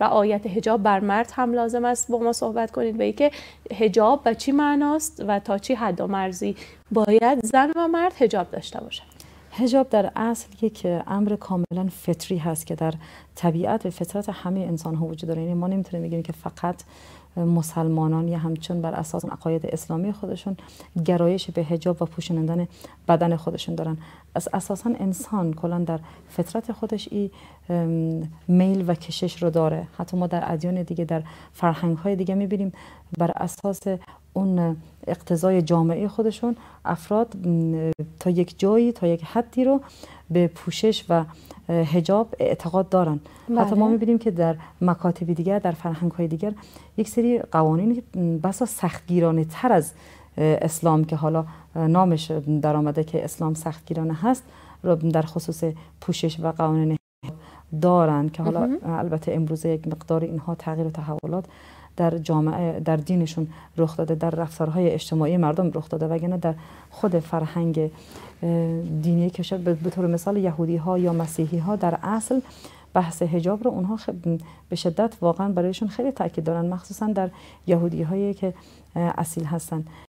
رعایت هجاب بر مرد هم لازم است با ما صحبت کنید و اینکه هجاب و چی معناست و تا چی حد و مرزی باید زن و مرد هجاب داشته باشند. هجاب در اصل یک امر کاملا فطری هست که در طبیعت و فطرت همه انسان ها وجود داره. یعنی ما نمی‌تونیم بگیم که فقط مسلمانان یا همچون بر اساس عقاید اسلامی خودشون گرایش به حجاب و پوشانندن بدن خودشون دارن. از اساسا انسان کلا در فطرت خودش ای میل و کشش رو داره. حتی ما در ادیان دیگه در فرهنگ های دیگه می‌بینیم بر اساس اون اقتضای جامعه خودشون افراد تا یک جایی تا یک حدی رو به پوشش و هجاب اعتقاد دارن بله. حتی ما می‌بینیم که در مکاتب دیگر در فرهنگ های دیگر یک سری قوانین بسا سختگیرانه تر از اسلام که حالا نامش در آمده که اسلام سختگیرانه هست رو در خصوص پوشش و قوانین دارن که حالا البته امروزه یک مقدار اینها تغییر و تحولات در جامعه در دینشون رخ داده در رفتارهای اجتماعی مردم رخ داده وگرنه در خود فرهنگ دینی کشور به طور مثال یهودی ها یا مسیحی ها در اصل بحث حجاب رو اونها به شدت واقعا برایشون خیلی تاکید دارن مخصوصا در یهودی هایی که اصیل هستن.